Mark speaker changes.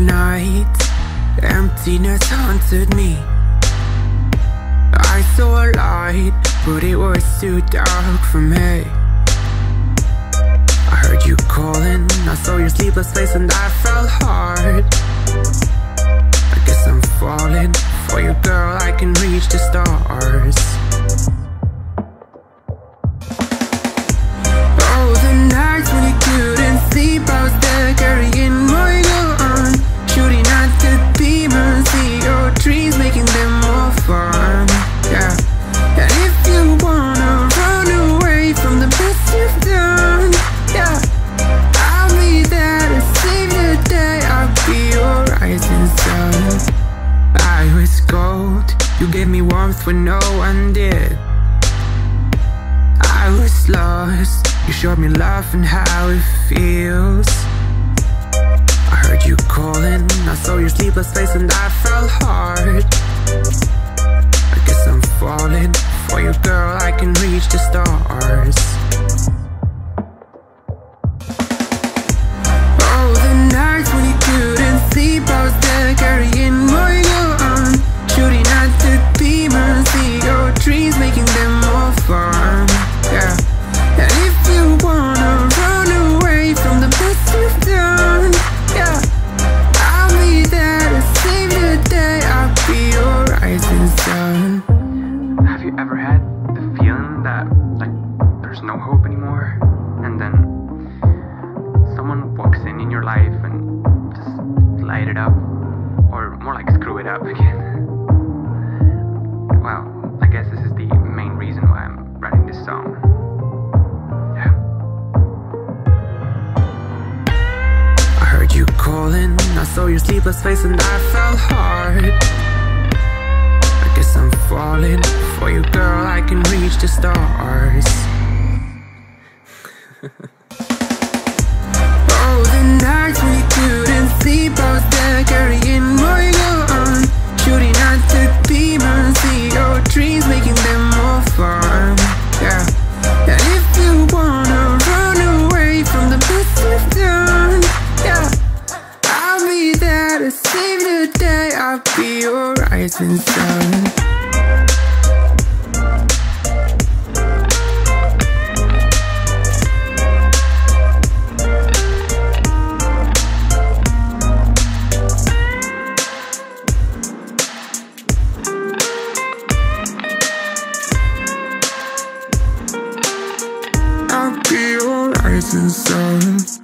Speaker 1: night Emptiness haunted me. I saw a light, but it was too dark for me. I heard you calling, I saw your sleepless face and I fell hard. I guess I'm falling for you girl, I can reach the stars you gave me warmth when no one did. I was lost, you showed me love and how it feels. I heard you calling, I saw your sleepless face and I fell hard. I guess I'm falling. For you girl, I can reach the stars
Speaker 2: ever had the feeling that like there's no hope anymore? And then someone walks in in your life and just light it up, or more like screw it up again. Well, I guess this is the main reason why I'm writing this song. Yeah.
Speaker 1: I heard you calling, I saw your sleepless face and I fell hard I'm falling for you girl, I can reach the stars. Oh, the nights you couldn't sleep, I was there carrying my gun Shooting at the demons, see your dreams, making them more fun. Yeah, and if you wanna run away from the best you've done Yeah, I'll be there to save the day, I'll be your rising sun be rising sun